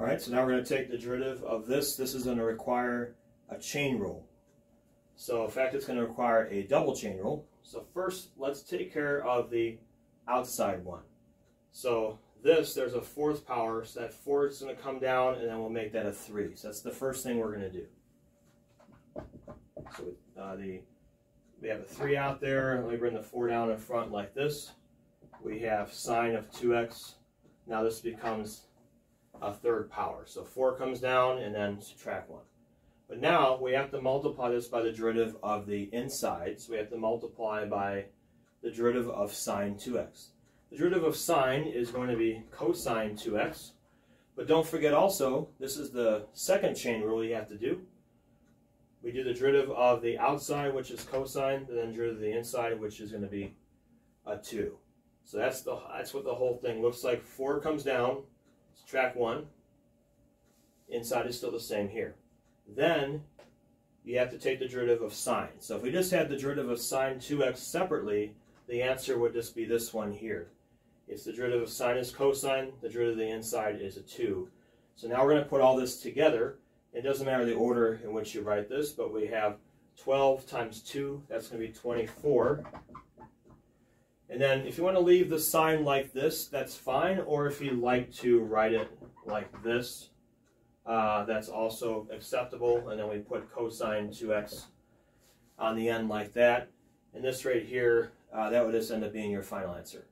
All right, so now we're going to take the derivative of this. This is going to require a chain rule. So in fact, it's going to require a double chain rule. So first, let's take care of the outside one. So this, there's a fourth power, so that four is going to come down, and then we'll make that a 3. So that's the first thing we're going to do. So uh, the we have a 3 out there. Let me bring the 4 down in front like this. We have sine of 2x. Now this becomes a third power. So 4 comes down and then subtract 1. But now we have to multiply this by the derivative of the inside. So we have to multiply by the derivative of sine 2x. The derivative of sine is going to be cosine 2x. But don't forget also, this is the second chain rule you have to do. We do the derivative of the outside, which is cosine, and then derivative of the inside, which is going to be a 2. So that's the that's what the whole thing looks like. 4 comes down, subtract 1. Inside is still the same here. Then you have to take the derivative of sine. So if we just had the derivative of sine 2x separately, the answer would just be this one here. It's the derivative of sine is cosine, the derivative of the inside is a 2. So now we're going to put all this together. It doesn't matter the order in which you write this, but we have 12 times 2, that's going to be 24. And then if you want to leave the sine like this, that's fine. Or if you like to write it like this, uh, that's also acceptable. And then we put cosine 2x on the end like that. And this right here, uh, that would just end up being your final answer.